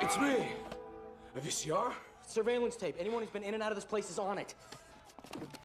It's me. A VCR? Surveillance tape. Anyone who's been in and out of this place is on it.